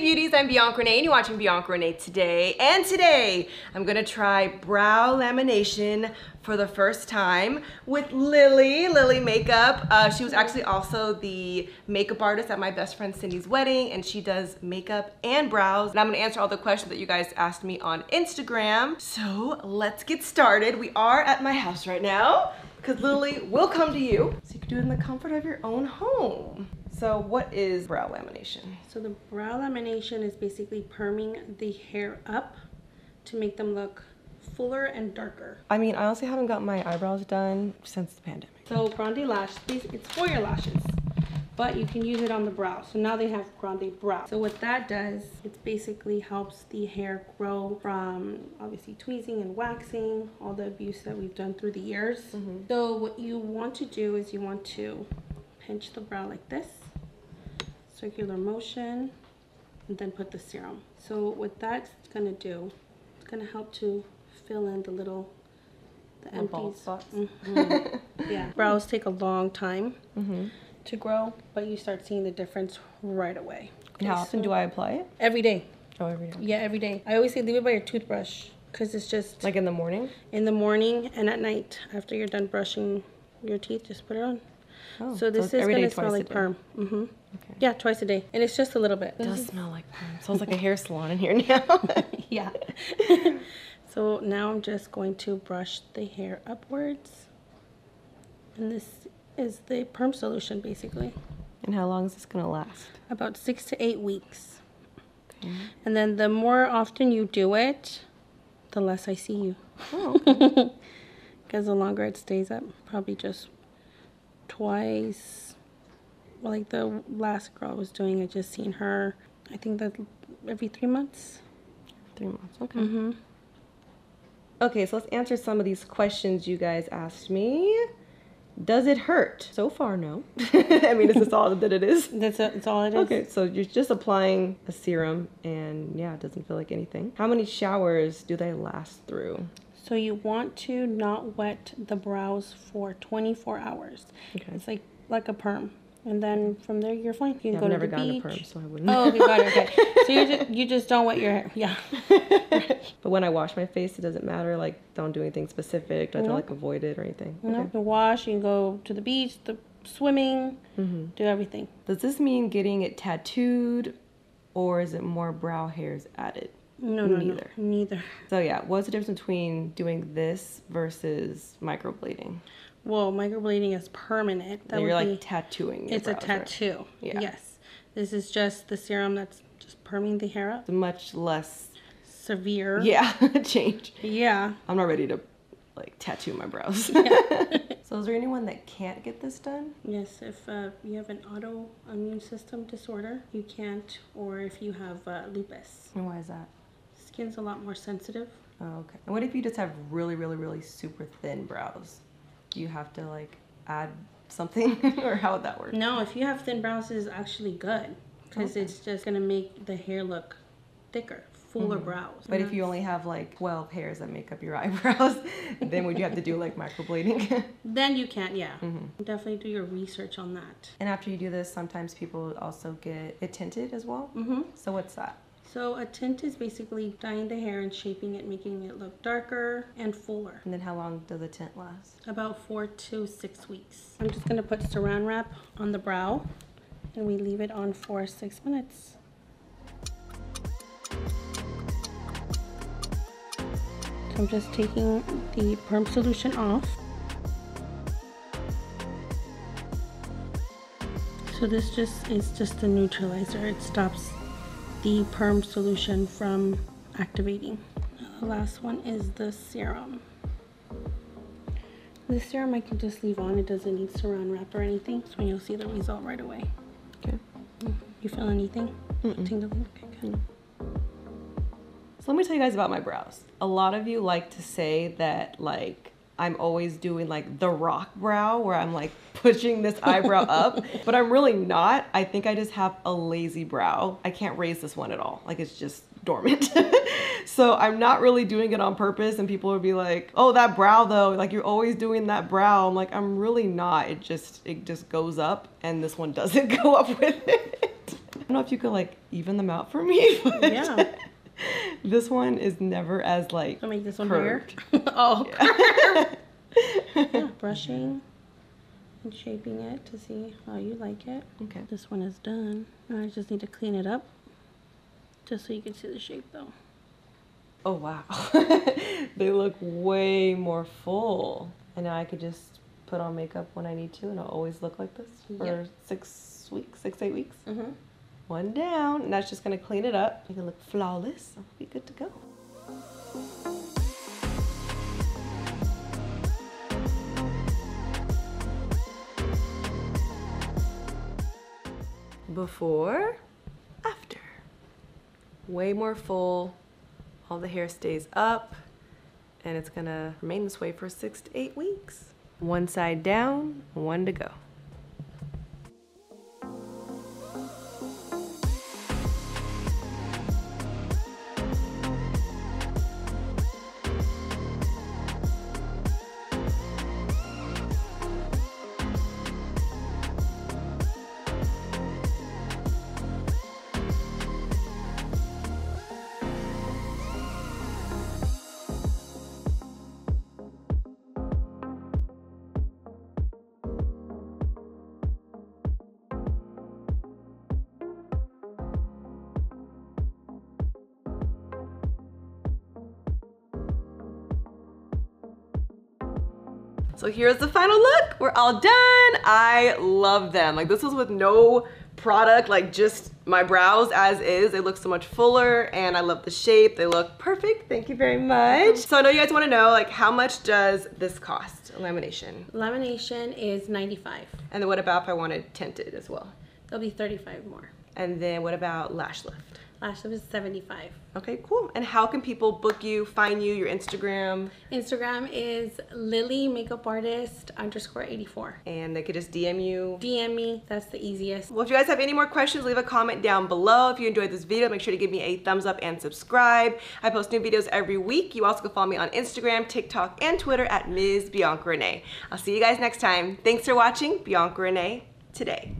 Beauties, I'm Bianca Renee and you're watching Bianca Renee today. And today, I'm gonna try brow lamination for the first time with Lili, Lili Makeup. Uh, she was actually also the makeup artist at my best friend Cindy's wedding and she does makeup and brows. And I'm gonna answer all the questions that you guys asked me on Instagram. So let's get started. We are at my house right now because Lili will come to you so you can do it in the comfort of your own home. So what is brow lamination? So the brow lamination is basically perming the hair up to make them look fuller and darker. I mean, I honestly haven't got my eyebrows done since the pandemic. So Grande Lash, it's for your lashes, but you can use it on the brow. So now they have Grande Brow. So what that does, it basically helps the hair grow from obviously tweezing and waxing, all the abuse that we've done through the years. Mm -hmm. So what you want to do is you want to pinch the brow like this circular motion, and then put the serum. So what that's gonna do, it's gonna help to fill in the little, the empty spots. Mm -hmm. yeah, brows take a long time mm -hmm. to grow, but you start seeing the difference right away. And how often so do I apply it? Every day. Oh, every day. Yeah, every day. I always say leave it by your toothbrush because it's just like in the morning. In the morning and at night after you're done brushing your teeth, just put it on. Oh, so this so is going to smell like perm. Mm-hmm. Okay. Yeah, twice a day. And it's just a little bit. It does smell like perm. Smells like a hair salon in here now. yeah. so now I'm just going to brush the hair upwards. And this is the perm solution basically. And how long is this going to last? About six to eight weeks. Okay. And then the more often you do it, the less I see you. Oh, okay. Because the longer it stays up, probably just twice. Like the last girl I was doing, I just seen her. I think that every three months. Three months. Okay. Mm -hmm. Okay, so let's answer some of these questions you guys asked me. Does it hurt? So far, no. I mean, is this all that it is? That's, a, that's all it is. Okay, so you're just applying a serum, and yeah, it doesn't feel like anything. How many showers do they last through? So you want to not wet the brows for 24 hours. Okay. It's like like a perm. And then from there you're fine. You can yeah, go I've to never the gotten beach. a perm, so I wouldn't. Oh, okay, got it. Okay. so you just you just don't wet your hair. Yeah. but when I wash my face, it doesn't matter. Like, don't do anything specific. Don't like avoid it or anything. No, okay. you wash. You can go to the beach, the swimming, mm-hmm. do everything. Does this mean getting it tattooed, or is it more brow hairs added? No, no, neither. No, neither. So yeah, what's the difference between doing this versus microblading? Well, microblading is permanent. That you're like be, tattooing. it's a tattoo. Right? Yeah. Yes. This is just the serum that's just perming the hair up. It's much less severe. Yeah, change. Yeah. I'm not ready to like tattoo my brows. Yeah. so is there anyone that can't get this done? Yes, if uh, you have an autoimmune system disorder, you can't, or if you have uh, lupus. And why is that? Skin's a lot more sensitive. Oh, okay. And what if you just have really, really, really super thin brows? Do you have to like add something or how would that work? No, if you have thin brows, it's actually good because okay. it's just gonna make the hair look thicker, fuller mm -hmm. brows. But if you only have like 12 hairs that make up your eyebrows, then would you have to do like microblading? then you can't, yeah. Mm -hmm. Definitely do your research on that. And after you do this, sometimes people also get it tinted as well. Mm -hmm. So what's that? So a tint is basically dyeing the hair and shaping it, making it look darker and fuller. And then how long does the tint last? About four to six weeks. I'm just gonna put saran wrap on the brow and we leave it on for six minutes. I'm just taking the perm solution off. So this just is just a neutralizer. It stops the perm solution from activating. The last one is the serum. The serum I can just leave on. It doesn't need saran wrap or anything. So you'll see the result right away. Okay. You feel anything? Mm -mm. Tingling? Okay, good. So let me tell you guys about my brows. A lot of you like to say that like I'm always doing like the rock brow where I'm like pushing this eyebrow up, but I'm really not. I think I just have a lazy brow. I can't raise this one at all. Like it's just dormant. so I'm not really doing it on purpose and people would be like, oh, that brow though, like you're always doing that brow. I'm like, I'm really not. It just, it just goes up and this one doesn't go up with it. I don't know if you could like even them out for me. Yeah. this one is never as like I'll make this one curved. bigger. oh, yeah, brushing and shaping it to see how you like it. Okay. This one is done. Now I just need to clean it up just so you can see the shape though. Oh wow. they look way more full. And now I could just put on makeup when I need to and I'll always look like this for Yep. six weeks, six, eight weeks. Mm-hmm. One down. And that's just gonna clean it up. Make it look flawless. I'll be good to go. Before, after. Way more full. All the hair stays up. And it's gonna remain this way for six to eight weeks. One side down, one to go. So here's the final look. We're all done. I love them. Like this was with no product, like just my brows as is. They look so much fuller and I love the shape. They look perfect. Thank you very much. So I know you guys wanna know like how much does this cost, lamination? Lamination is 95. And then what about if I wanted tinted as well? There'll be 35 more. And then what about lash lift? Lash lift is 75. Okay, cool. And how can people book you, find you, your Instagram? Instagram is Lili Makeup Artist underscore 84. And they could just DM you. DM me, that's the easiest. Well, if you guys have any more questions, leave a comment down below. If you enjoyed this video, make sure to give me a thumbs up and subscribe. I post new videos every week. You also can follow me on Instagram, TikTok, and Twitter at Ms. Bianca Renee. I'll see you guys next time. Thanks for watching Bianca Renee today.